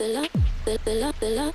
Love, love, love.